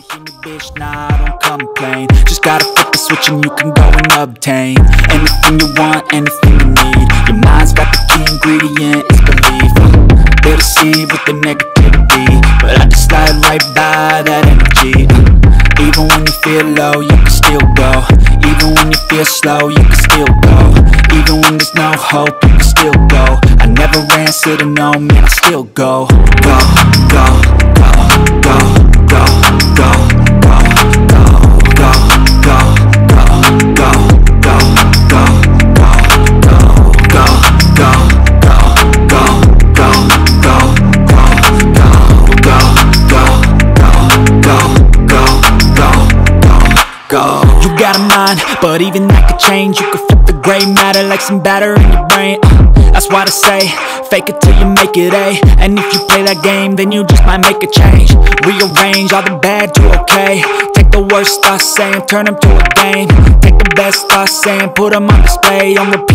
hear me, bitch? Nah, I don't complain. Just gotta flip the switch and you can go and obtain anything you want, anything you need. Your mind's got the key ingredient, it's belief. They'll with the negativity, but I just slide right by that energy. Even when you feel low, you can still go. Even when you feel slow, you can still go. Even when there's no hope, you can still go. I never answer to no, man, I still go, go, go, go. You got a mind, but even that could change. You could flip the gray matter like some batter in your brain. Uh, that's why I say, fake it till you make it A. And if you play that game, then you just might make a change. Rearrange all the bad to okay. Take the worst thoughts saying, turn them to a game. Take the best thoughts saying, put them on display on repeat.